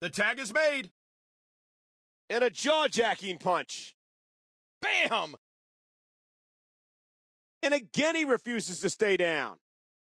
The tag is made. And a jaw jacking punch. Bam! And again, he refuses to stay down.